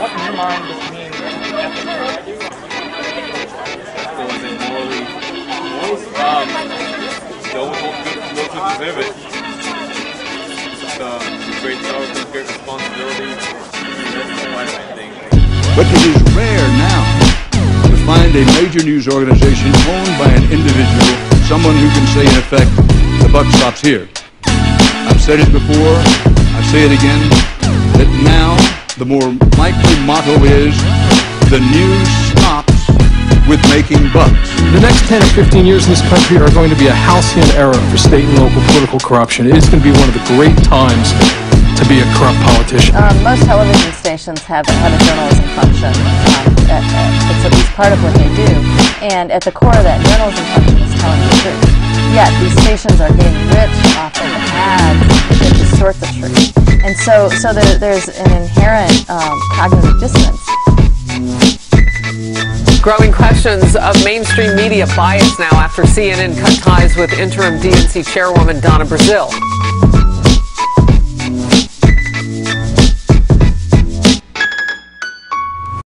what in your mind does it mean ethics? Still isn't morally, um, go with what good those deserve it. It's uh, great sorrow, great responsibility. But it is rare now to find a major news organization owned by an individual, someone who can say, in effect, the buck stops here. I've said it before, I say it again, that now the more likely motto is the news stops with making bucks. The next 10 or 15 years in this country are going to be a halcyon era for state and local political corruption. It is going to be one of the great times to be a corrupt politician. Um, most television stations have, have a journalism function. Um, at, at, it's at least part of what they do. And at the core of that journalism function is telling the truth. Yet these stations are getting rich off of ads that distort the truth. And so, so there, there's an inherent um, cognitive dissonance. Growing questions of mainstream media bias now after CNN cut ties with interim DNC chairwoman Donna Brazile.